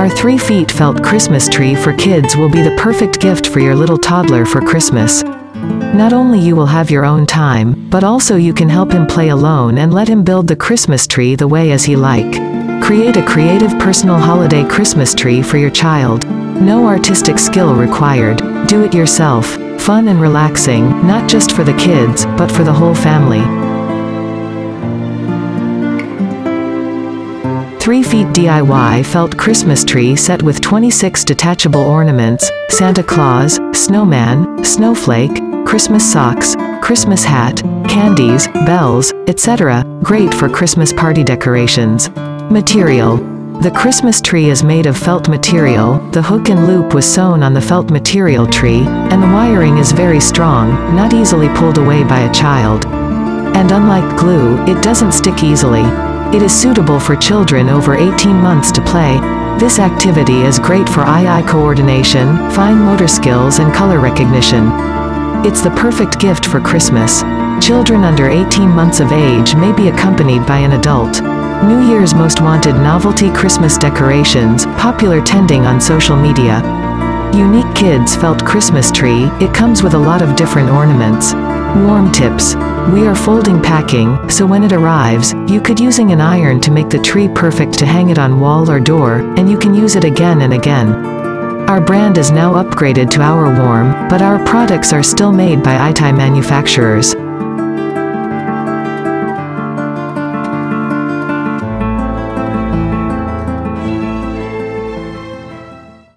Our 3 feet felt Christmas tree for kids will be the perfect gift for your little toddler for Christmas. Not only you will have your own time, but also you can help him play alone and let him build the Christmas tree the way as he like. Create a creative personal holiday Christmas tree for your child. No artistic skill required. Do it yourself. Fun and relaxing, not just for the kids, but for the whole family. 3 feet DIY felt Christmas tree set with 26 detachable ornaments, Santa Claus, snowman, snowflake, Christmas socks, Christmas hat, candies, bells, etc. Great for Christmas party decorations. Material. The Christmas tree is made of felt material, the hook and loop was sewn on the felt material tree, and the wiring is very strong, not easily pulled away by a child. And unlike glue, it doesn't stick easily. It is suitable for children over 18 months to play. This activity is great for eye-eye coordination, fine motor skills and color recognition. It's the perfect gift for Christmas. Children under 18 months of age may be accompanied by an adult. New Year's most wanted novelty Christmas decorations, popular trending on social media. Unique Kids Felt Christmas Tree, it comes with a lot of different ornaments. Warm tips. We are folding packing, so when it arrives, you could using an iron to make the tree perfect to hang it on wall or door, and you can use it again and again. Our brand is now upgraded to OurWarm, but our products are still made by Aytai manufacturers.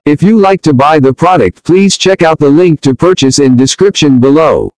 If you like to buy the product please check out the link to purchase in description below.